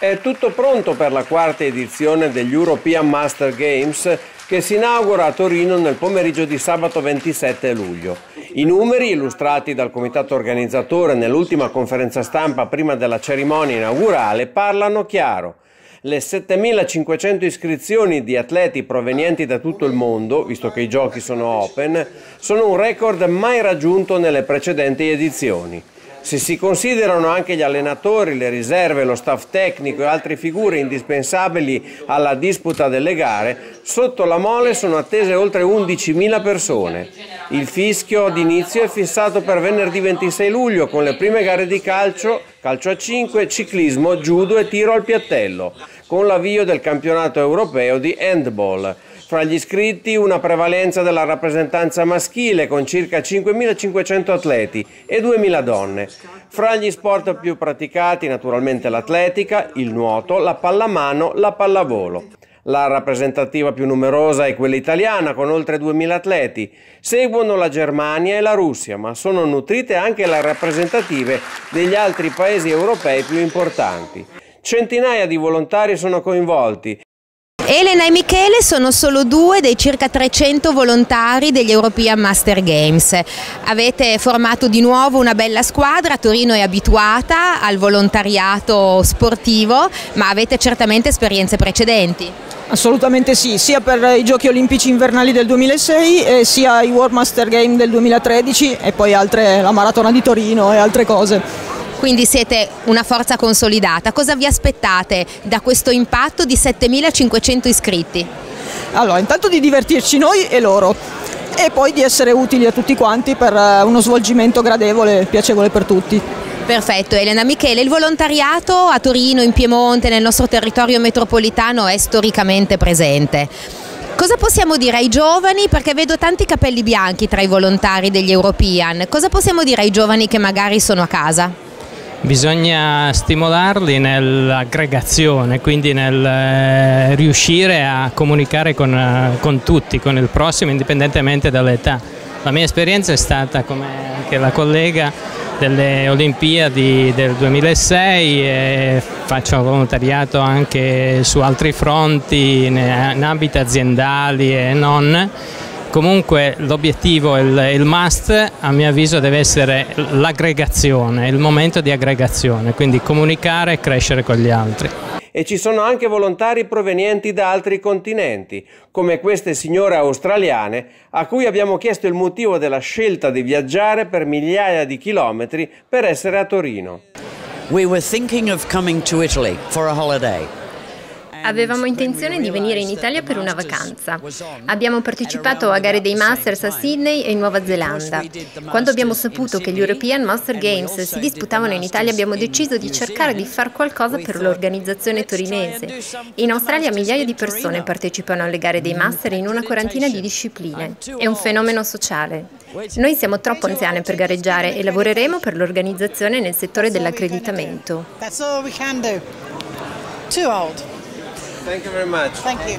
È tutto pronto per la quarta edizione degli European Master Games che si inaugura a Torino nel pomeriggio di sabato 27 luglio. I numeri illustrati dal comitato organizzatore nell'ultima conferenza stampa prima della cerimonia inaugurale parlano chiaro. Le 7.500 iscrizioni di atleti provenienti da tutto il mondo, visto che i giochi sono open, sono un record mai raggiunto nelle precedenti edizioni. Se si considerano anche gli allenatori, le riserve, lo staff tecnico e altre figure indispensabili alla disputa delle gare, sotto la mole sono attese oltre 11.000 persone. Il fischio d'inizio è fissato per venerdì 26 luglio con le prime gare di calcio, calcio a 5, ciclismo, judo e tiro al piattello, con l'avvio del campionato europeo di handball. Fra gli iscritti una prevalenza della rappresentanza maschile con circa 5.500 atleti e 2.000 donne. Fra gli sport più praticati naturalmente l'atletica, il nuoto, la pallamano, la pallavolo. La rappresentativa più numerosa è quella italiana con oltre 2.000 atleti. Seguono la Germania e la Russia, ma sono nutrite anche le rappresentative degli altri paesi europei più importanti. Centinaia di volontari sono coinvolti Elena e Michele sono solo due dei circa 300 volontari degli European Master Games. Avete formato di nuovo una bella squadra, Torino è abituata al volontariato sportivo, ma avete certamente esperienze precedenti. Assolutamente sì, sia per i giochi olimpici invernali del 2006 sia i World Master Game del 2013 e poi altre, la maratona di Torino e altre cose quindi siete una forza consolidata. Cosa vi aspettate da questo impatto di 7500 iscritti? Allora, intanto di divertirci noi e loro e poi di essere utili a tutti quanti per eh, uno svolgimento gradevole e piacevole per tutti. Perfetto, Elena Michele, il volontariato a Torino, in Piemonte, nel nostro territorio metropolitano è storicamente presente. Cosa possiamo dire ai giovani, perché vedo tanti capelli bianchi tra i volontari degli European, cosa possiamo dire ai giovani che magari sono a casa? Bisogna stimolarli nell'aggregazione, quindi nel eh, riuscire a comunicare con, eh, con tutti, con il prossimo, indipendentemente dall'età. La mia esperienza è stata, come anche la collega, delle Olimpiadi del 2006 e faccio volontariato anche su altri fronti, in ambiti aziendali e non Comunque l'obiettivo, il, il must a mio avviso deve essere l'aggregazione, il momento di aggregazione, quindi comunicare e crescere con gli altri e ci sono anche volontari provenienti da altri continenti, come queste signore australiane a cui abbiamo chiesto il motivo della scelta di viaggiare per migliaia di chilometri per essere a Torino. We were thinking of coming to Italy for a holiday. Avevamo intenzione di venire in Italia per una vacanza. Abbiamo partecipato a gare dei Masters a Sydney e in Nuova Zelanda. Quando abbiamo saputo che gli European Master Games si disputavano in Italia abbiamo deciso di cercare di fare qualcosa per l'organizzazione torinese. In Australia migliaia di persone partecipano alle gare dei Master in una quarantina di discipline. È un fenomeno sociale. Noi siamo troppo anziane per gareggiare e lavoreremo per l'organizzazione nel settore dell'accreditamento. Thank you very much. Thank you.